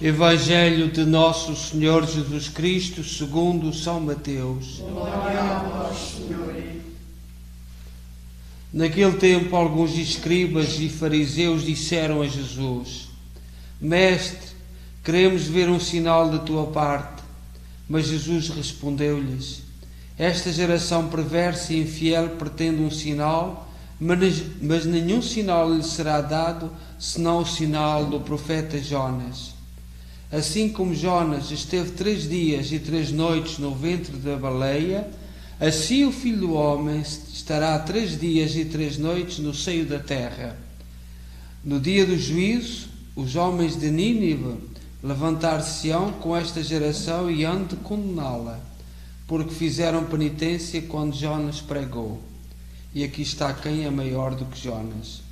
Evangelho de Nosso Senhor Jesus Cristo, segundo São Mateus. Glória a vós, Senhor. Naquele tempo, alguns escribas e fariseus disseram a Jesus: Mestre, queremos ver um sinal da tua parte. Mas Jesus respondeu-lhes: Esta geração perversa e infiel pretende um sinal, mas, mas nenhum sinal lhe será dado senão o sinal do profeta Jonas. Assim como Jonas esteve três dias e três noites no ventre da baleia, assim o Filho do Homem estará três dias e três noites no seio da terra. No dia do juízo, os homens de Nínive levantar-se-ão com esta geração e hão de condená-la, porque fizeram penitência quando Jonas pregou. E aqui está quem é maior do que Jonas.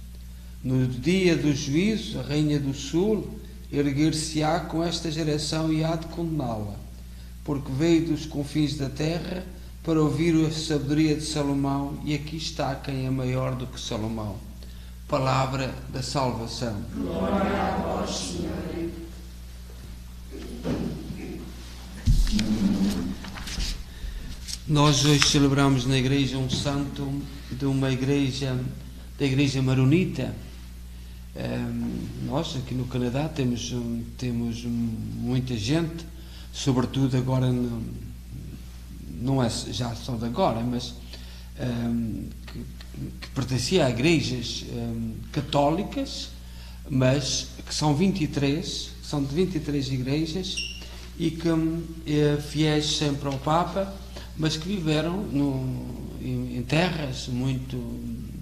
No dia do juízo, a rainha do sul erguer-se-á com esta geração e há de condená-la, porque veio dos confins da terra para ouvir a sabedoria de Salomão, e aqui está quem é maior do que Salomão. Palavra da salvação. Glória a vós, Senhor. Nós hoje celebramos na igreja um santo de uma igreja, da igreja maronita. Nós aqui no Canadá temos, temos muita gente, sobretudo agora, não é já só de agora, mas que, que pertencia a igrejas católicas, mas que são 23, são de 23 igrejas e que eh, fiéis sempre ao Papa, mas que viveram no, em, em, terras muito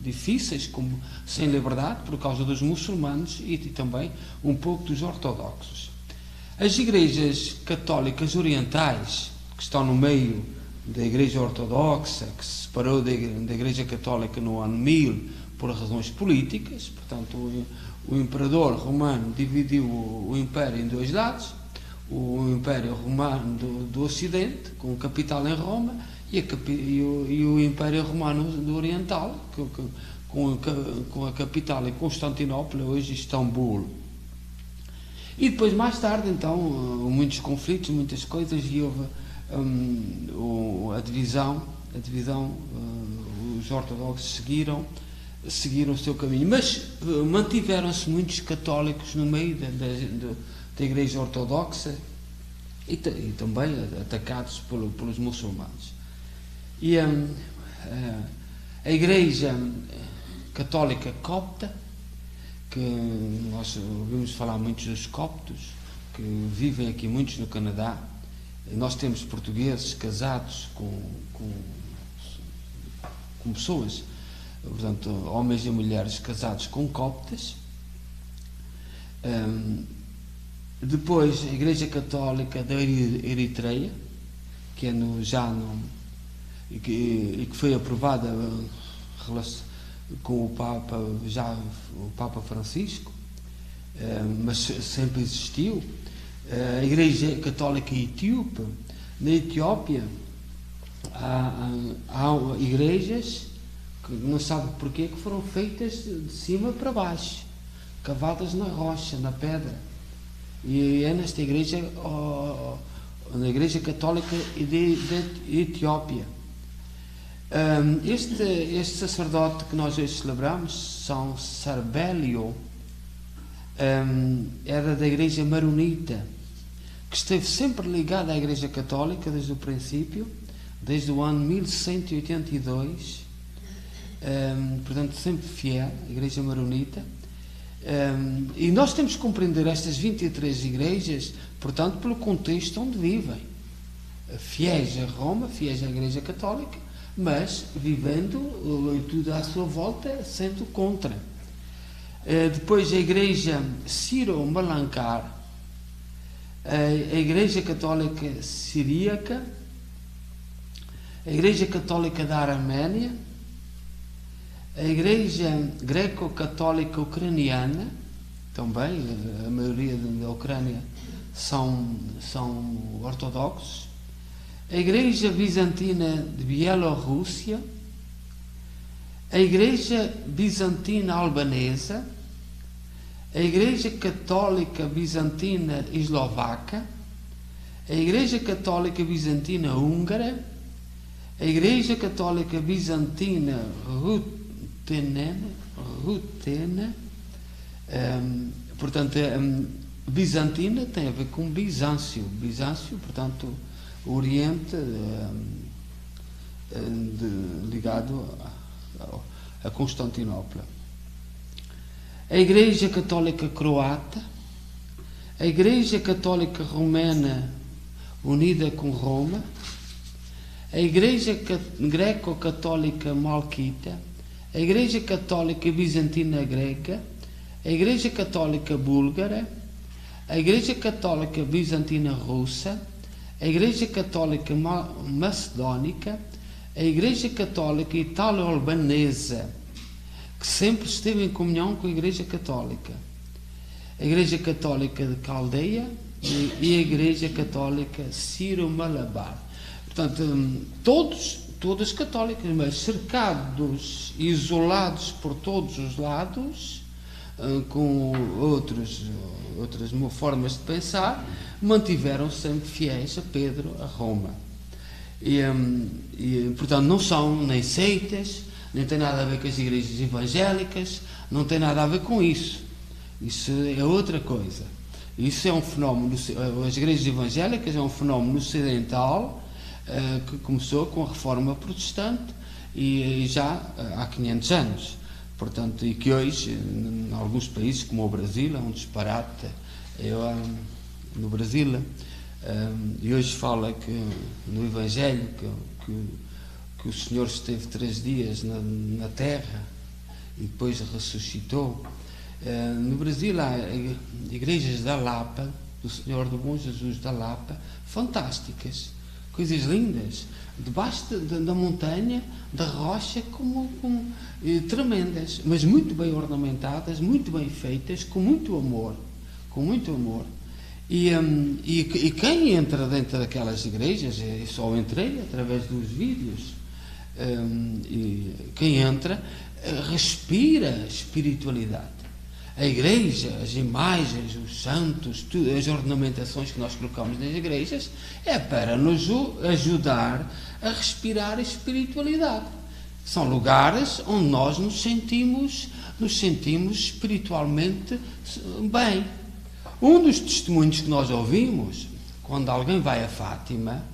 difíceis, como sem liberdade, por causa dos muçulmanos e, e também um pouco dos ortodoxos. As igrejas católicas orientais, que estão no meio da Igreja Ortodoxa, que se separou da Igreja Católica no ano 1000 por razões políticas, portanto, o, o imperador romano dividiu o, o império em dois lados o Império Romano do, do Ocidente, com capital em Roma, e, a, e, o, e o, Império Romano do Oriental, que, que, com, com, a capital em Constantinopla, hoje Istambul. E depois, mais tarde, então, muitos conflitos, muitas coisas, e houve um, a divisão, a divisão uh, os ortodoxos seguiram, seguiram o seu caminho, mas uh, mantiveram-se muitos católicos no meio da, da, da Igreja Ortodoxa e, e também atacados pelo, pelos muçulmanos. E um, a Igreja Católica Copta, que nós ouvimos falar muitos dos coptos, que vivem aqui muitos no Canadá, nós temos portugueses casados com, com, com pessoas, portanto, homens e mulheres casados com coptas. Um, depois, a Igreja Católica da Eritreia, que é no, já no, e que, e que foi aprovada eh, com o Papa, já o Papa Francisco, eh, mas sempre existiu. Eh, a Igreja Católica Etíope, na Etiópia, há, há igrejas que não sabe porquê que foram feitas de cima para baixo, cavadas na rocha, na pedra e é nesta igreja, na Igreja Católica de, de Etiópia. Este, este sacerdote que nós hoje celebramos, São Sarbélio, era da Igreja Maronita, que esteve sempre ligado à Igreja Católica desde o princípio, desde o ano 1182, portanto, sempre fiel à Igreja Maronita. Um, e nós temos que compreender estas 23 igrejas, portanto, pelo contexto onde vivem. Fiéis a Roma, fiéis à Igreja Católica, mas vivendo uh, tudo à sua volta, sendo contra. Uh, depois a Igreja Ciro Malankar, a Igreja Católica Siríaca, a Igreja Católica da Arménia, a Igreja Greco-Católica Ucraniana, também, a maioria da Ucrânia são, são ortodoxos, a Igreja Bizantina de Bielorrússia, a Igreja Bizantina Albanesa, a Igreja Católica Bizantina Eslovaca, a Igreja Católica Bizantina Húngara, a Igreja Católica Bizantina Rutena, Rutena um, portanto, um, Bizantina tem a ver com Bizâncio, Bizâncio, portanto, Oriente um, de, ligado a, a Constantinopla. A Igreja Católica Croata, a Igreja Católica Romana unida com Roma, a Igreja Greco-Católica Malquita, a Igreja Católica Bizantina Grega, a Igreja Católica Búlgara, a Igreja Católica Bizantina Russa, a Igreja Católica Macedónica, a Igreja Católica Italo-Albanesa, que sempre esteve em comunhão com a Igreja Católica, a Igreja Católica de Caldeia e a Igreja Católica Ciro-Malabar. Portanto, hum, todos, todas católicas, mas cercados, isolados por todos os lados, hum, com outros, outras formas de pensar, mantiveram sempre fiéis a Pedro, a Roma. E, hum, e, portanto, não são nem seitas, nem tem nada a ver com as igrejas evangélicas, não tem nada a ver com isso. Isso é outra coisa. Isso é um fenómeno, as igrejas evangélicas é um fenómeno ocidental eh, que começou com a reforma protestante e, já eh, há 500 anos. Portanto, e que hoje, em alguns países, como o Brasil, é um disparate. Eu, no Brasil, e hoje fala que no Evangelho que, que, que o Senhor esteve três dias na, na terra e depois ressuscitou. No Brasil há igrejas da Lapa, do Senhor do Bom Jesus da Lapa, fantásticas coisas lindas, debaixo de, de, da montanha, da rocha, como, como eh, tremendas, mas muito bem ornamentadas, muito bem feitas, com muito amor, com muito amor. E, um, e, e, quem entra dentro daquelas igrejas, eu só entrei através dos vídeos, um, e quem entra eh, respira espiritualidade a igreja, as imagens, os santos, tudo, as ornamentações que nós colocamos nas igrejas, é para nos ajudar a respirar a espiritualidade. São lugares onde nós nos sentimos, nos sentimos espiritualmente bem. Um dos testemunhos que nós ouvimos, quando alguém vai a Fátima,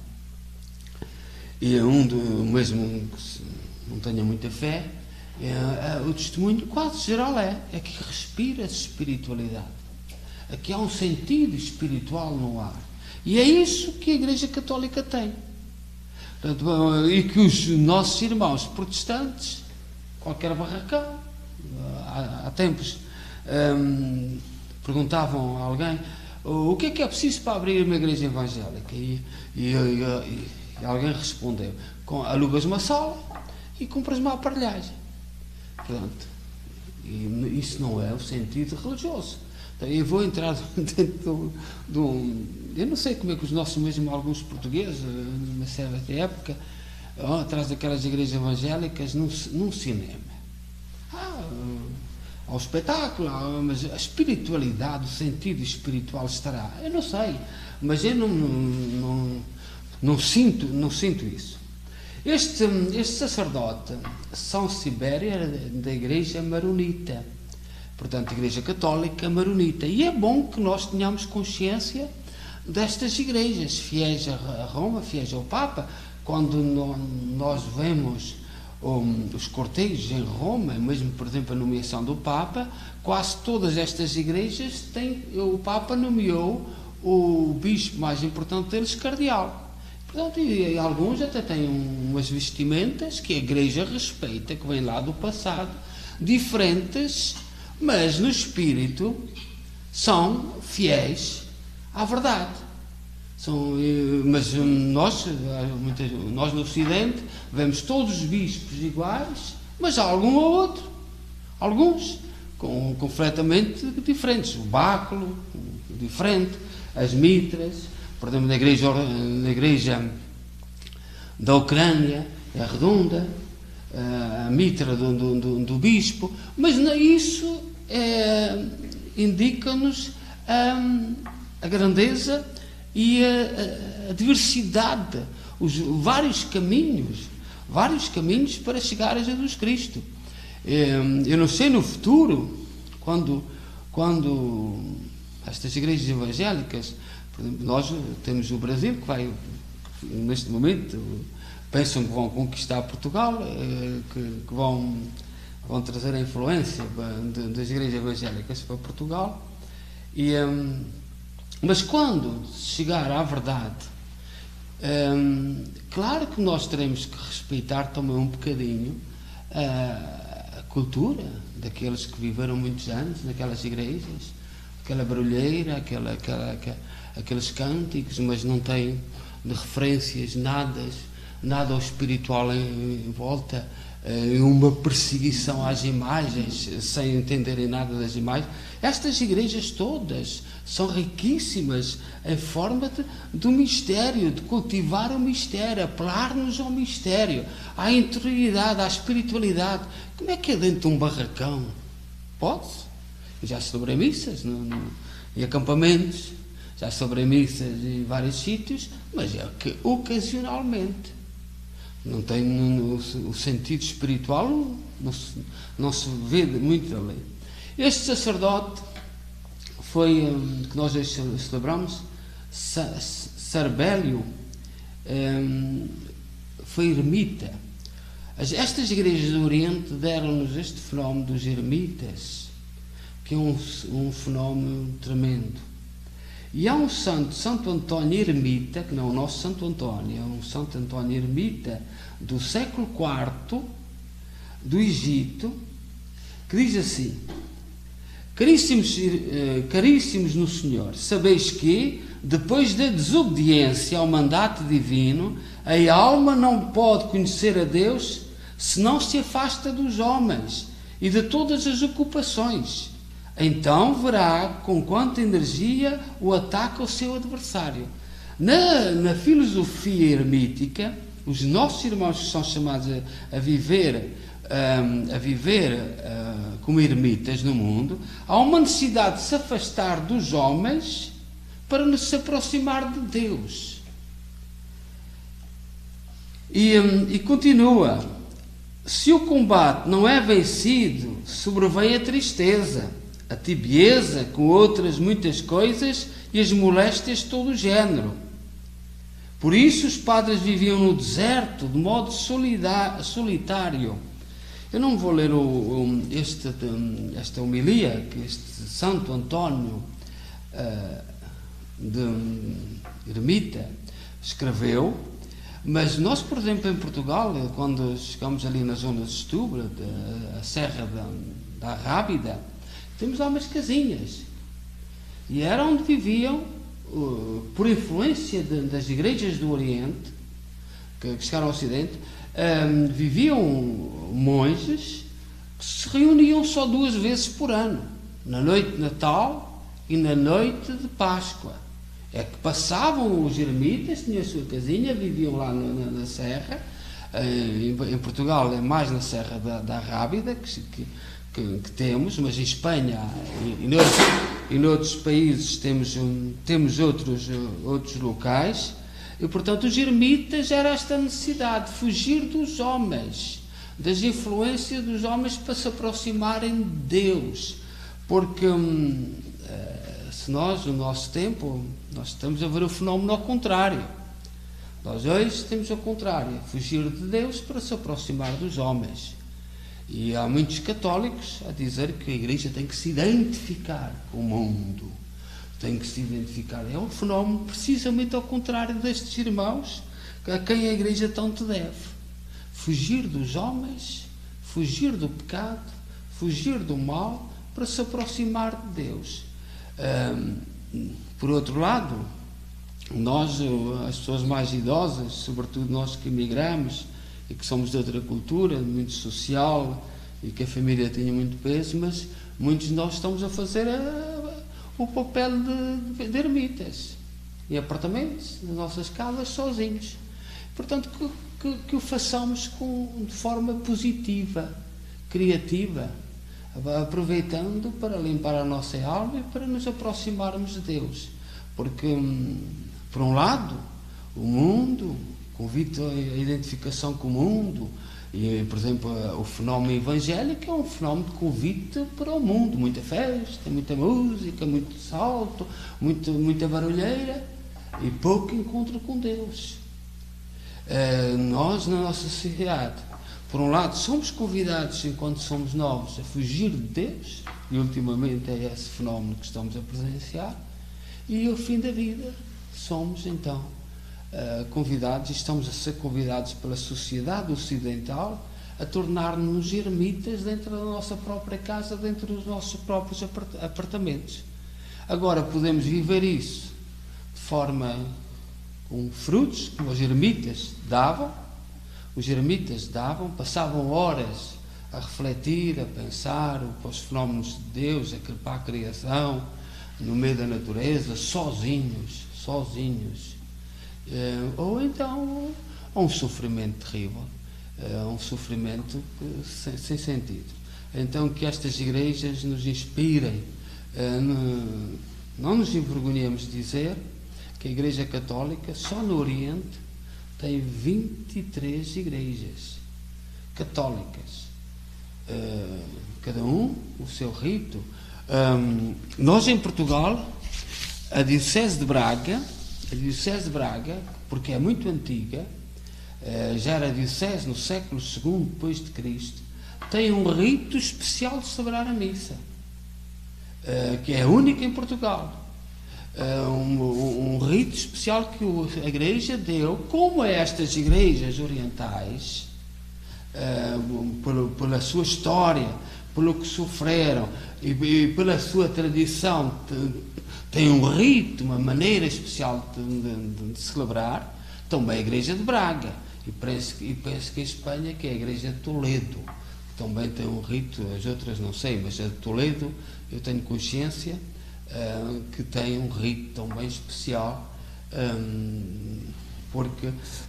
e um do, mesmo que não tenha muita fé, é, é, o testemunho quase geral é, é que respira-se espiritualidade. Aqui há um sentido espiritual no ar. E é isso que a Igreja Católica tem. Portanto, e que os nossos irmãos protestantes, qualquer barracão, há, há tempos, hum, perguntavam a alguém o que é que é preciso para abrir uma igreja evangélica? E, e, e, e alguém respondeu: alugas uma sala e compras uma aparelhagem. Pronto. E isso não é o sentido religioso. Então, eu vou entrar dentro de um. Eu não sei como é que os nossos, mesmo alguns portugueses, numa certa época, atrás daquelas igrejas evangélicas, num, num cinema. Ao espetáculo, mas a espiritualidade, o sentido espiritual estará. Eu não sei, mas eu não, não, não, não sinto, não sinto isso. Este, este sacerdote, São Sibério, era da Igreja Maronita, portanto, Igreja Católica Maronita. E é bom que nós tenhamos consciência destas igrejas, fiéis a Roma, fiéis ao Papa. Quando nós vemos os cortejos em Roma, mesmo, por exemplo, a nomeação do Papa, quase todas estas igrejas têm, o Papa nomeou o bispo mais importante deles, cardeal. Portanto, e, e alguns até têm umas vestimentas que a igreja respeita, que vêm lá do passado, diferentes, mas no espírito são fiéis à verdade. São, mas nós, nós no Ocidente vemos todos os bispos iguais, mas há algum ou outro, alguns com, completamente diferentes. O báculo, diferente, as mitras, por exemplo, na igreja, na igreja da Ucrânia é redonda, a mitra do, do, do, do bispo, mas isso é, indica-nos hum, a grandeza e a, a, a diversidade, os vários caminhos, vários caminhos para chegar a Jesus Cristo. Hum, eu não sei no futuro, quando, quando estas igrejas evangélicas, por exemplo, nós temos o Brasil que vai, neste momento, pensam que vão conquistar Portugal, eh, que, que vão, vão trazer a influência das igrejas evangélicas para Portugal. E, um, mas quando chegar à verdade, um, claro que nós teremos que respeitar também um bocadinho a, a cultura daqueles que viveram muitos anos naquelas igrejas, aquela barulheira, aquela, aquela, aquela, aqueles cânticos, mas não de referências nada nada espiritual em, em volta, uma perseguição às imagens, sem entenderem nada das imagens. Estas igrejas todas são riquíssimas em forma de, do mistério, de cultivar o mistério, apelar-nos ao mistério, à interioridade, à espiritualidade. Como é que é dentro de um barracão? Pode-se. Já celebrei missas no, no, em acampamentos, já celebrei missas em vários sítios, mas é que ocasionalmente não tem no, o sentido espiritual, não se, não se vê muito ali. Este sacerdote foi, um, que nós hoje celebramos, Sarbélio, um, foi ermita. As, estas igrejas do Oriente deram-nos este fenómeno dos ermitas, que é um, um fenómeno tremendo. E há um santo, Santo António Ermita, que não é o nosso Santo António, é um Santo António Ermita do século IV do Egito, que diz assim: Caríssimos, eh, caríssimos no Senhor, sabeis que, depois da desobediência ao mandato divino, a alma não pode conhecer a Deus se não se afasta dos homens e de todas as ocupações então verá com quanta energia o ataca o seu adversário. Na, na filosofia ermítica, os nossos irmãos que são chamados a, a viver, um, a viver uh, como ermitas no mundo, há uma necessidade de se afastar dos homens para se aproximar de Deus. E, um, e continua: se o combate não é vencido, sobrevém a tristeza a tibieza com outras muitas coisas e as moléstias de todo o género. Por isso os padres viviam no deserto, de modo solitário. Eu não vou ler o, o, este, esta homilia que este Santo António uh, de Ermita escreveu, mas nós, por exemplo, em Portugal, quando chegamos ali na zona de Setúbal, a Serra da, da Rábida, temos lá umas casinhas. E era onde viviam, uh, por influência de, das igrejas do Oriente, que, chegaram ao Ocidente, um, viviam monges que se reuniam só duas vezes por ano, na noite de Natal e na noite de Páscoa. É que passavam os ermitas, tinham a sua casinha, viviam lá na, na, Serra. Uh, em, em, Portugal é mais na Serra da, da Rábida, que, que que, que temos, mas em Espanha e, e, noutros, e noutros países temos, um, temos outros, outros locais. E, portanto, os ermitas era esta necessidade de fugir dos homens, das influências dos homens para se aproximarem de Deus. Porque hum, eh, se nós, no nosso tempo, nós estamos a ver o fenómeno ao contrário. Nós hoje temos ao contrário, fugir de Deus para se aproximar dos homens. E há muitos católicos a dizer que a Igreja tem que se identificar com o mundo, tem que se identificar. É um fenómeno precisamente ao contrário destes irmãos a quem a Igreja tanto deve. Fugir dos homens, fugir do pecado, fugir do mal para se aproximar de Deus. por outro lado, nós, as pessoas mais idosas, sobretudo nós que emigramos, e que somos de outra cultura, muito social e que a família tinha muito peso, mas muitos de nós estamos a fazer a, o papel de, de, ermitas em apartamentos, nas nossas casas, sozinhos. Portanto, que, que, que o façamos com, de forma positiva, criativa, aproveitando para limpar a nossa alma e para nos aproximarmos de Deus. Porque, hum, por um lado, o mundo, convite a identificação com o mundo, e, por exemplo, o fenómeno evangélico é um fenómeno de convite para o mundo. Muita festa, muita música, muito salto, muito, muita barulheira e pouco encontro com Deus. Uh, nós, na nossa sociedade, por um lado, somos convidados, enquanto somos novos, a fugir de Deus, e ultimamente é esse fenómeno que estamos a presenciar, e ao fim da vida somos então uh, convidados, e estamos a ser convidados pela sociedade ocidental a tornar-nos ermitas dentro da nossa própria casa, dentro dos nossos próprios apartamentos. Agora podemos viver isso de forma com frutos, como os ermitas davam, os eremitas davam, passavam horas a refletir, a pensar os fenómenos de Deus, a, a criação, no meio da natureza, sozinhos, sozinhos. Uh, ou então um sofrimento terrível, uh, um sofrimento sem, sem, sentido. Então que estas igrejas nos inspirem, no, não nos envergonhemos de dizer que a Igreja Católica, só no Oriente, tem 23 igrejas católicas, cada um o seu rito. Nós em Portugal, a Diocese de Braga, a Diocese de Braga, porque é muito antiga, uh, já era Diocese no século II depois de Cristo, tem um rito especial de celebrar a missa, uh, que é única em Portugal. Uh, um, um, rito especial que a igreja deu, como a estas igrejas orientais, pelo, pela sua história, pelo que sofreram e, e pela sua tradição, tem um rito, uma maneira especial de, de, de, celebrar, também a igreja de Braga. E penso, e penso que em Espanha, que é a igreja de Toledo, também tem um rito, as outras não sei, mas a de Toledo eu tenho consciência uh, que tem um rito tão bem especial, um, porque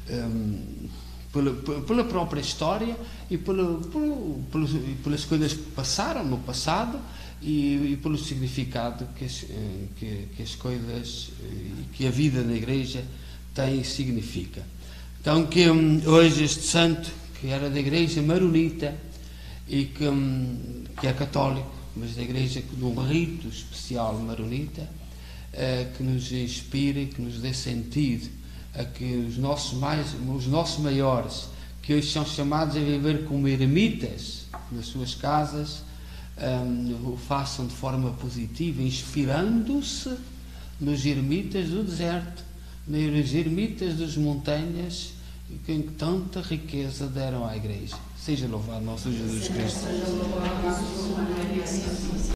um, pela, pela, própria história e pelo, pelo, pelo, pelas coisas que passaram no passado e, e pelo significado que as, eh, que, que as coisas e que a vida na igreja tem e significa. Então que um, hoje este santo, que era da igreja maronita e que, um, que é católico, mas da igreja num rito especial maronita, uh, que nos inspire, que nos dê sentido a que os nossos, mais, os nossos maiores, que hoje são chamados a viver como eremitas nas suas casas, um, o façam de forma positiva, inspirando-se nos ermitas do deserto, nos ermitas das montanhas, que tanta riqueza deram à igreja. Seja louvado nosso Jesus Cristo.